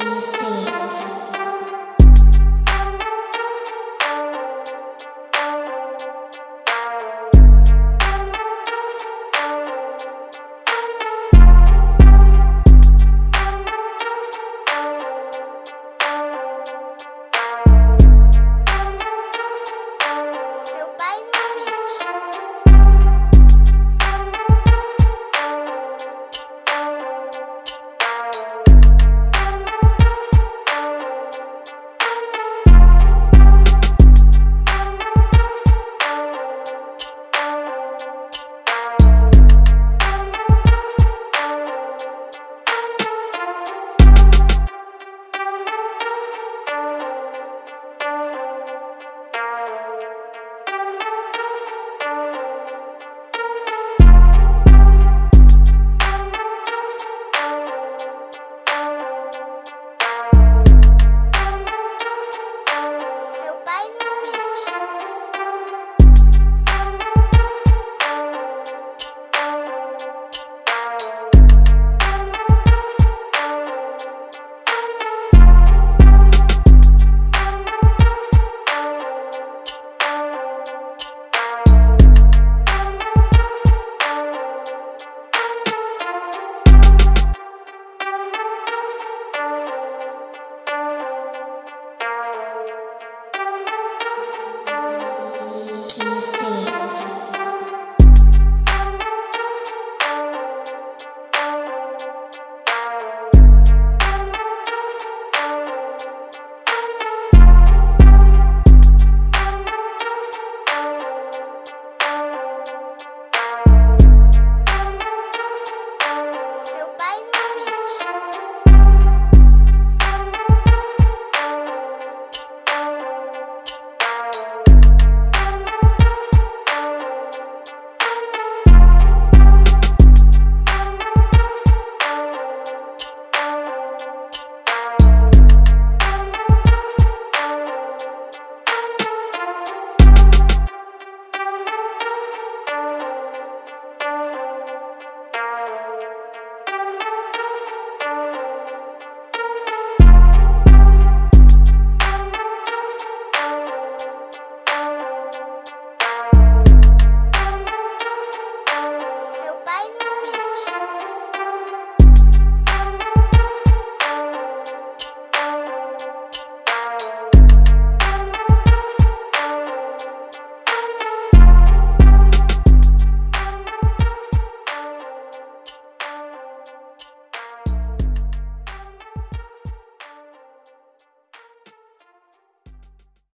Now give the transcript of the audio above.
emotions. emotions.